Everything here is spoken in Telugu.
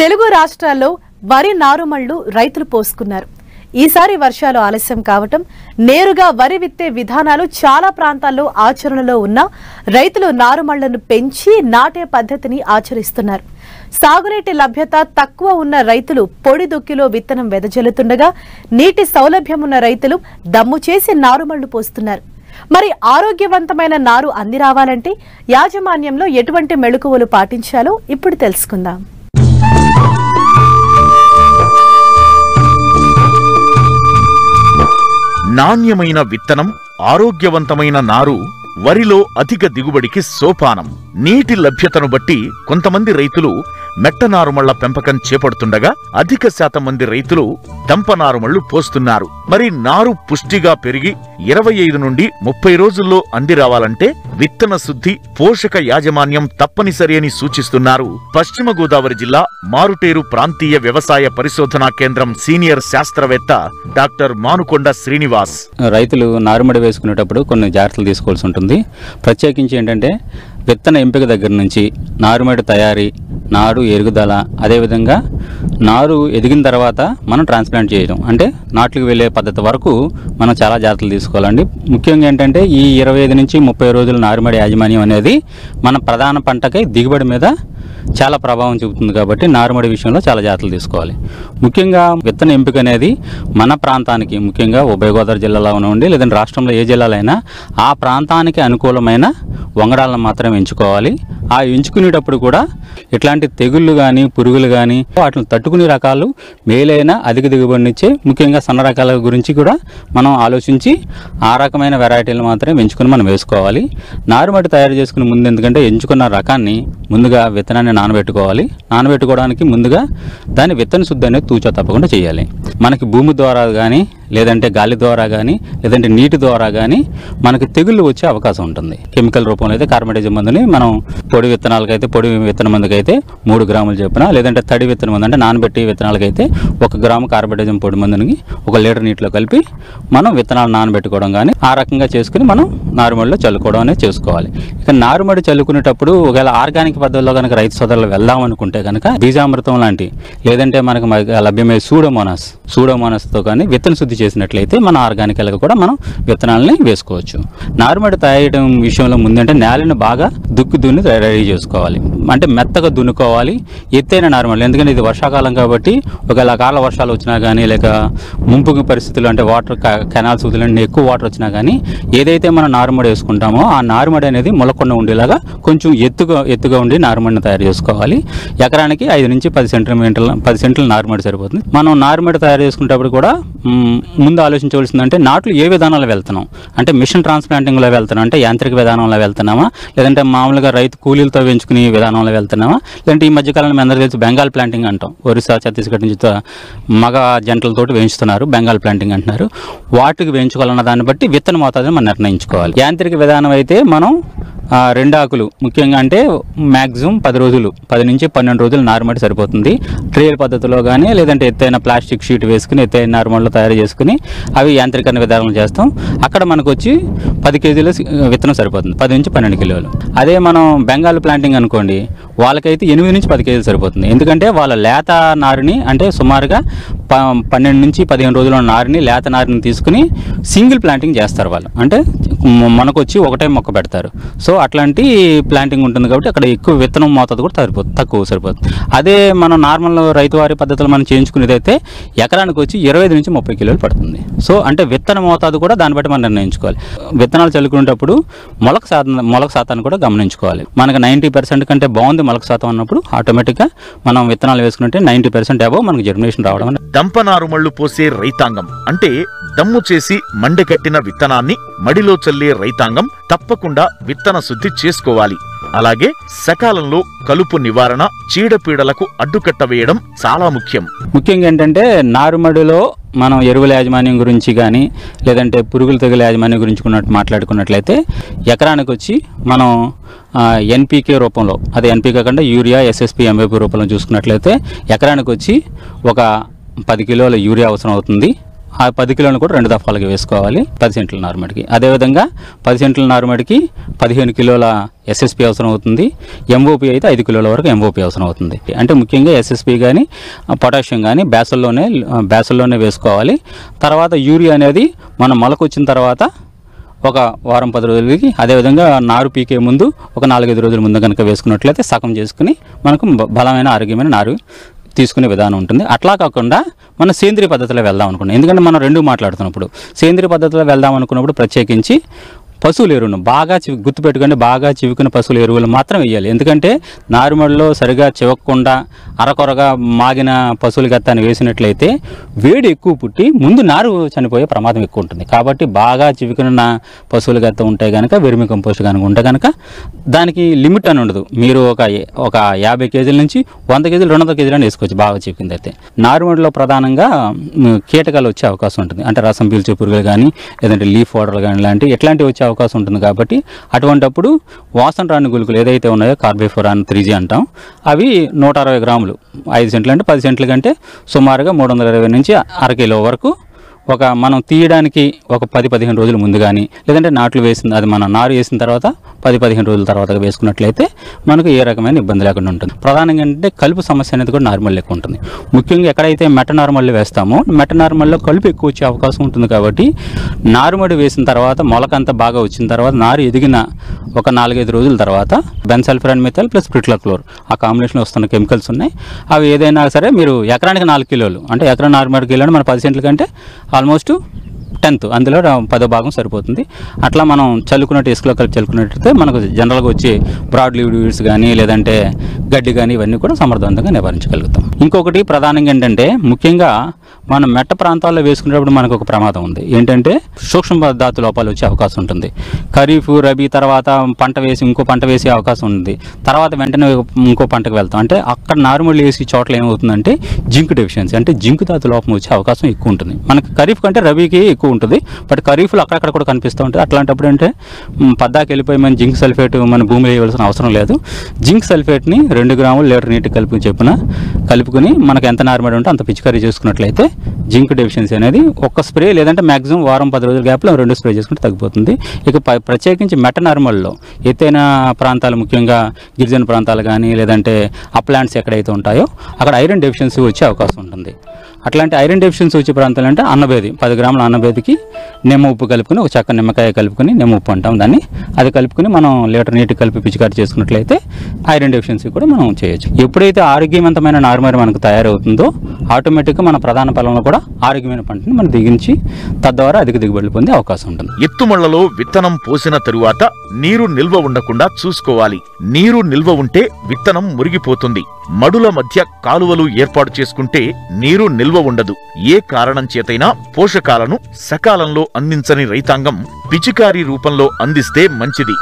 తెలుగు రాష్ట్రాల్లో వరి నారుమళ్ళు రైతులు పోసుకున్నారు. ఈసారి వర్షాలు ఆలస్యం కావటం నేరుగా వరి విత్తే విధానాలు చాలా ప్రాంతాల్లో ఆచరణలో ఉన్న రైతులు నారుమళ్ళను పెంచి నాటే పద్ధతిని ఆచరిస్తున్నారు. సాగునీటి లభ్యత తక్కువ ఉన్న రైతులు పొడి దుక్కిలో విత్తనం వెదజల్లుతుండగా నీటి సౌలభ్యం ఉన్న రైతులు దమ్ము చేసి నారుమళ్ళు పోస్తున్నారు. మరి ఆరోగ్యవంతమైన నారు అంది రావాలంటే యాజమాన్యంలో ఎటువంటి మెళుకువలు పాటించాలో ఇప్పుడు తెలుసుకుందాం. నాణ్యమైన విత్తనం ఆరోగ్యవంతమైన నారు వరిలో అధిక దిగుబడికి సోపానం. నీటి లభ్యతను బట్టి కొంతమంది రైతులు మెట్ట నారుమళ్ళ పెంపకం చేపడుతుండగా అధిక శాతం మంది రైతులు దంపనారుమళ్ళు పోస్తున్నారు. మరి నారు పుష్టిగా పెరిగి ఇరవై ఐదు నుండి ముప్పై రోజుల్లో అంది రావాలంటే విత్తన శుద్ధి పోషక యాజమాన్యం తప్పనిసరి అని సూచిస్తున్నారు. పశ్చిమ గోదావరి జిల్లా మారుటేరు ప్రాంతీయ వ్యవసాయ పరిశోధనా కేంద్రం సీనియర్ శాస్త్రవేత్త డాక్టర్ మానుకొండ శ్రీనివాస్. రైతులు నారుమడి వేసుకునేటప్పుడు కొన్ని జాగ్రత్తలు తీసుకోవాల్సి ఉంటుంది. ప్రత్యేకించి ఏంటంటే విత్తన ఎంపిక దగ్గర నుంచి నారుమడి తయారీ నారు ఎరుగుదల అదేవిధంగా నారు ఎదిగిన తర్వాత మనం ట్రాన్స్ప్లాంట్ చేయడం. అంటే నాట్లకు వెళ్ళే పద్ధతి వరకు మనం చాలా జాగ్రత్తలు తీసుకోవాలండి. ముఖ్యంగా ఏంటంటే ఈ ఇరవై ఐదు నుంచి ముప్పై రోజుల నారుమడి యాజమాన్యం అనేది మన ప్రధాన పంటకై దిగుబడి మీద చాలా ప్రభావం చూపుతుంది కాబట్టి నారుమడి విషయంలో చాలా జాగ్రత్తలు తీసుకోవాలి. ముఖ్యంగా విత్తన ఎంపిక అనేది మన ప్రాంతానికి ముఖ్యంగా ఉభయ గోదావరి జిల్లాలో ఉండి లేదంటే రాష్ట్రంలో ఏ జిల్లాలైనా ఆ ప్రాంతానికి అనుకూలమైన వంగడాలను మాత్రమే ఎంచుకోవాలి. ఆ ఎంచుకునేటప్పుడు కూడా ఇట్లాంటి తెగుళ్ళు కానీ పురుగులు కానీ వాటిని తట్టుకునే రకాలు మేలైన అధిక దిగుబడినిచ్చే ముఖ్యంగా సన్న రకాల గురించి కూడా మనం ఆలోచించి ఆ రకమైన వెరైటీలు మాత్రమే ఎంచుకుని మనం వేసుకోవాలి. నారుమడి తయారు చేసుకుని ముందు ఎందుకంటే ఎంచుకున్న రకాన్ని ముందుగా విత్తనాన్ని నానబెట్టుకోవాలి. నానబెట్టుకోవడానికి ముందుగా దాని విత్తన శుద్ధి అనేది తూచా తప్పకుండా చేయాలి. మనకి భూమి ద్వారా కానీ లేదంటే గాలి ద్వారా కానీ లేదంటే నీటి ద్వారా కానీ మనకి తెగుళ్ళు వచ్చే అవకాశం ఉంటుంది. కెమికల్ రూపంలో అయితే కార్బనైజం మందుని మనం పొడి విత్తనాలకైతే పొడి విత్తన మందుకైతే మూడు గ్రాములు చెప్పిన లేదంటే తడి విత్తన మందు అంటే నానబెట్టి విత్తనాలకైతే ఒక గ్రాము కార్బనైజం పొడి మందుని ఒక లీటర్ నీటిలో కలిపి మనం విత్తనాలు నానబెట్టుకోవడం కానీ ఆ రకంగా చేసుకుని మనం నారుమడిలో చల్లుకోవడం అనేది చేసుకోవాలి. ఇక నారుమడి చల్లుకునేటప్పుడు ఒకవేళ ఆర్గానిక్ పద్ధతిలో కనుక రైతు సోదరులు వెళ్దాం అనుకుంటే కనుక బీజామృతం లాంటి లేదంటే మనకు లభ్యమయ్యే సూడోమోనాస్ సూడోమోనాస్తో కానీ విత్తన శుద్ధి చేసినట్లయితే మన ఆర్గానిక్ కూడా మనం విత్తనాలని వేసుకోవచ్చు. నారుమడి తయారడం విషయంలో ముందంటే నేలను బాగా దుక్కి దున్ని రెడీ చేసుకోవాలి. అంటే మెత్తగా దున్నుకోవాలి. ఎత్తైన నారుమడి. ఎందుకంటే ఇది వర్షాకాలం కాబట్టి ఒకవేళ కాల వర్షాలు వచ్చినా కానీ లేక ముంపు పరిస్థితులు అంటే వాటర్ కెనాల్స్ వదిలండి ఎక్కువ వాటర్ వచ్చినా కానీ ఏదైతే మనం నారుమడి వేసుకుంటామో ఆ నారుమడి అనేది మొలకొండ ఉండేలాగా కొంచెం ఎత్తుగా ఎత్తుగా ఉండి నారుమడిని తయారు చేసుకోవాలి. ఎకరానికి ఐదు నుంచి పది సెంటీమీటర్ల పది సెంట్లు నారుమడి సరిపోతుంది. మనం నారుమడి తయారు చేసుకునేటప్పుడు కూడా ముందు ఆలోచించవలసింది అంటే నాట్లు ఏ విధానంలో వెళ్తున్నాం? అంటే మిషన్ ట్రాన్స్ప్లాంటింగ్లో వెళ్తున్నాం. అంటే యాంత్రిక విధానంలో వెళ్తున్నామా? లేదంటే మామూలుగా రైతు కూలీలతో పెంచుకునే విధానంలో వెళ్తున్నామా? లేదంటే ఈ మధ్యకాలంలో మీ అందరికీ తెలుసు బెంగాల్ ప్లాంటింగ్ అంటాం. ఒరిస్సా ఛత్తీస్గఢ్ నుంచి మగ జంటలతోటి వేయించుతున్నారు బెంగాల్ ప్లాంటింగ్ అంటున్నారు. వాటికి వేయించుకోవాలన్న దాన్ని బట్టి విత్తన మోతాదుని మనం నిర్ణయించుకోవాలి. యాంత్రిక విధానం అయితే మనం రెండు ఆకులు ముఖ్యంగా అంటే మ్యాక్సిమం పది రోజులు పది నుంచి పన్నెండు రోజులు నారుమడి సరిపోతుంది. ట్రేల్ పద్ధతిలో కానీ లేదంటే ఎత్తైన ప్లాస్టిక్ షీట్ వేసుకుని ఎత్తైన నార్మల్లో తయారు చేసుకుని అవి యాంత్రికరణ విధానం చేస్తాం. అక్కడ మనకు వచ్చి పది కేజీల విత్తనం సరిపోతుంది పది నుంచి పన్నెండు కిలోలు. అదే మనం బెంగాల్ ప్లాంటింగ్ అనుకోండి వాళ్ళకైతే ఎనిమిది నుంచి పది కేజీలు సరిపోతుంది. ఎందుకంటే వాళ్ళ లేత నారుని అంటే సుమారుగా ప పన్నెండు నుంచి పదిహేను రోజుల నారుని లేత నారుని తీసుకుని సింగిల్ ప్లాంటింగ్ చేస్తారు వాళ్ళు. అంటే మనకు వచ్చి ఒకటే మొక్క పెడతారు. సో అట్లాంటి ప్లాంటింగ్ ఉంటుంది కాబట్టి అక్కడ ఎక్కువ విత్తనం మోతాదు కూడా సరిపోతుంది తక్కువ సరిపోతుంది. అదే మనం నార్మల్ రైతువారి పద్ధతులు మనం చేయించుకునేది అయితే ఎకరానికి వచ్చి ఇరవై ఐదు నుంచి ముప్పై కిలోలు పడుతుంది. సో అంటే విత్తన మోతాదు కూడా దాన్ని బట్టి మనం నిర్ణయించుకోవాలి. విత్తనాలు చల్లుకునేటప్పుడు మొలక శాతం మొలక శాతాన్ని కూడా గమనించుకోవాలి. మనకు నైంటీ పర్సెంట్ కంటే బాగుంది మొలక శాతం అన్నప్పుడు ఆటోమేటిక్గా మనం విత్తనాలు వేసుకుంటే నైంటీ పర్సెంట్ అబో మనకు జర్మినేషన్ రావడం అనేది. దంప పోసే రైతాంగం అంటే దమ్ము చేసి మండకట్టిన విత్తనాన్ని మడిలో చల్లే రైతాంగం తప్పకుండా విత్తన శుద్ధి చేసుకోవాలి. అలాగే సకాలంలో కలుపు నివారణ చీడపీడలకు అడ్డుకట్ట వేయడం చాలా ముఖ్యం. ముఖ్యంగా ఏంటంటే నారుమడిలో మనం ఎరువుల యాజమాన్యం గురించి కానీ లేదంటే పురుగుల తెగుల యాజమాన్యం గురించి ఉన్నట్టు మాట్లాడుకున్నట్లయితే ఎకరానికి వచ్చి మనం ఎన్పీకే రూపంలో అదే ఎన్పీకే కంటే యూరియా ఎస్ఎస్పి ఎంఏపీ రూపంలో చూసుకున్నట్లయితే ఎకరానికి వచ్చి ఒక పది కిలోల యూరియా అవసరం అవుతుంది. ఆ పది కిలోలు కూడా రెండు దఫాలుగా వేసుకోవాలి. పది సెంట్ల నారుమడికి. అదేవిధంగా పది సెంట్ల నారుమడికి పదిహేను కిలోల ఎస్ఎస్పి అవసరం అవుతుంది. ఎంఓపి అయితే ఐదు కిలోల వరకు ఎంఓపి అవసరం అవుతుంది. అంటే ముఖ్యంగా ఎస్ఎస్పి కానీ పొటాషియం కానీ బ్యాసల్లోనే బ్యాసల్లోనే వేసుకోవాలి. తర్వాత యూరియా అనేది మనం మొలకొచ్చిన తర్వాత ఒక వారం పది రోజులకి అదేవిధంగా నారు పీకే ముందు ఒక నాలుగైదు రోజుల ముందు కనుక వేసుకున్నట్లయితే సగం చేసుకుని మనకు బలమైన ఆరోగ్యమైన నారు తీసుకునే విధానం ఉంటుంది. అట్లా కాకుండా మనం సేంద్రియ పద్ధతిలో వెళ్దాం అనుకున్నాం. ఎందుకంటే మనం రెండు మాట్లాడుతున్నప్పుడు. సేంద్రియ పద్ధతిలో వెళ్దాం అనుకున్నప్పుడు ప్రత్యేకించి పశువుల ఎరువును బాగా చివి గుర్తుపెట్టుకోండి బాగా చివుకున్న పశువుల ఎరువులు మాత్రం వేయాలి ఎందుకంటే నారుమడిలో సరిగా చివక్కుండా అరకొరగా మాగిన పశువుల గత్తాన్ని వేసినట్లయితే వేడి ఎక్కువ పుట్టి ముందు నారు చనిపోయే ప్రమాదం ఎక్కువ ఉంటుంది. కాబట్టి బాగా చివుకున్న పశువుల గత్త ఉంటే కనుక వెర్మి కంపోస్ట్ కనుక ఉంటే కనుక దానికి లిమిట్ అని ఉండదు. మీరు ఒక ఒక యాభై కేజీల నుంచి వంద కేజీలు రెండు వందల కేజీలు అని వేసుకోవచ్చు బాగా చిక్కింది అయితే. నారుమడిలో ప్రధానంగా కీటకాలు వచ్చే అవకాశం ఉంటుంది. అంటే రసం పీల్చే పురుగులు కానీ లేదంటే లీఫ్ వాటర్లు కానీ ఇలాంటి ఎట్లాంటివి వచ్చే అవకాశం ఉంటుంది కాబట్టి అటువంటప్పుడు వాసన రాని గుళికలు ఏదైతే ఉన్నాయో కార్బోఫోరాన్ త్రీ జీ అంటాం అవి నూట అరవై గ్రాములు. ఐదు సెంట్లు అంటే పది సెంట్ల కంటే సుమారుగా మూడు వందల ఇరవై నుంచి అర కిలో వరకు ఒక మనం తీయడానికి ఒక పది పదిహేను రోజుల ముందు కానీ లేదంటే నాట్లు వేసిన అది మనం నారు వేసిన తర్వాత పది పదిహేను రోజుల తర్వాత వేసుకున్నట్లయితే మనకు ఏ రకమైన ఇబ్బంది లేకుండా ఉంటుంది. ప్రధానంగా ఏంటంటే కలుపు సమస్య అనేది కూడా నార్మల్ ఎక్కువ ఉంటుంది. ముఖ్యంగా ఎక్కడైతే మెట నార్మల్ వేస్తామో మెట నార్మల్లో కలుపు ఎక్కువ వచ్చే అవకాశం ఉంటుంది కాబట్టి నారుమడి వేసిన తర్వాత మొలకంతా బాగా వచ్చిన తర్వాత నారు ఎదిగిన ఒక నాలుగైదు రోజుల తర్వాత బెన్సల్ఫరాన్ మిథల్ ప్లస్ ప్రిట్లక్లోర్ ఆ కాంబినేషన్లో వస్తున్న కెమికల్స్ ఉన్నాయి. అవి ఏదైనా సరే మీరు ఎకరానికి నాలుగు కిలోలు అంటే ఎకరా నారుమడి కిలోలు మన పది సెంట్ల కంటే almost to టెన్త్ అందులో పదో భాగం సరిపోతుంది. అట్లా మనం చల్లుకున్నట్టు ఇసుకలో కలిపి చల్లుకున్నట్టయితే మనకు జనరల్గా వచ్చే బ్రాడ్ లీవ్డ్ వీడ్స్ కానీ లేదంటే గడ్డి కానీ ఇవన్నీ కూడా సమర్థవంతంగా నివారించగలుగుతాం. ఇంకొకటి ప్రధానంగా ఏంటంటే ముఖ్యంగా మనం మెట్ట ప్రాంతాల్లో వేసుకునేటప్పుడు మనకు ఒక ప్రమాదం ఉంది. ఏంటంటే సూక్ష్మ ధాతు లోపాలు వచ్చే అవకాశం ఉంటుంది. ఖరీఫ్ రబీ తర్వాత పంట వేసి ఇంకో పంట వేసే అవకాశం ఉంది. తర్వాత వెంటనే ఇంకో పంటకు వెళ్తాం. అంటే అక్కడ నార్మల్ వేసి చోట్ల ఏమవుతుందంటే జింక్ డెఫిషియన్సీ అంటే జింక్ ధాతు లోపం వచ్చే అవకాశం ఎక్కువ ఉంటుంది. మనకి ఖరీఫ్ కంటే రబీకి ఎక్కువ ఉంటుంది. బట్ ఖరీఫ్లో అక్కడక్కడ కూడా కనిపిస్తూ ఉంటుంది అట్లాంటప్పుడు అంటే పద్దాకి వెళ్ళిపోయి మన జింక్ సల్ఫేట్ మన భూమిలో వేయవలసిన అవసరం లేదు. జింక్ సల్ఫేట్ని రెండు గ్రాములు లీటర్ నీటి కలిపి చెప్పున కలుపుకుని మనకు ఎంత నార్మల్ ఉంటే అంత పిచికారీ చేసుకున్నట్లయితే జింక్ డెఫిషియన్సీ అనేది ఒక్క స్ప్రే లేదంటే మాక్సిమం వారం పది రోజుల గ్యాప్లో రెండు స్ప్రే చేసుకుంటే తగ్గిపోతుంది. ఇక ప్రత్యేకించి మెట నార్మల్లో ఎత్తైన ప్రాంతాలు ముఖ్యంగా గిరిజన ప్రాంతాలు కానీ లేదంటే అప్లాంట్స్ ఎక్కడైతే ఉంటాయో అక్కడ ఐరన్ డెఫిషియన్సీ వచ్చే అవకాశం ఉంటుంది. అట్లాంటి ఐరన్ డెఫిషియన్సీ వచ్చే ప్రాంతాలు అంటే అన్నబేది పది గ్రాముల అన్నబేదికి నిమ్మ ఉప్పు కలుపుకొని ఒక చక్క నిమ్మకాయ కలుపుకొని నిమ్మ ఉప్పు అంటాం దాన్ని. అది కలుపుకొని మనం లీటర్ నీటి కలిపి పిచికారి చేసుకున్నట్లయితే ఐరన్ డెఫిషియన్సీ కూడా మనం చేయొచ్చు. ఎప్పుడైతే ఆరోగ్యవంతమైన నారుమడి మనకు తయారవుతుందో ఆటోమేటిక్గా మన ప్రధాన పొలంలో కూడా ఆరోగ్యమైన పంటని మనం దిగించి తద్వారా అధిక దిగుబడులు పొందే అవకాశం ఉంటుంది. ఎత్తుమళ్ళలో విత్తనం పోసిన తరువాత నీరు నిల్వ ఉండకుండా చూసుకోవాలి. నీరు నిల్వ ఉంటే విత్తనం మురిగిపోతుంది. మడుల మధ్య కాలువలు ఏర్పాటు చేసుకుంటే నీరు నిల్వ నిల్వ ఉండదు. ఏ కారణం చేతైనా పోషకాలను సకాలంలో అందించని రైతాంగం పిచికారీ రూపంలో అందిస్తే మంచిది.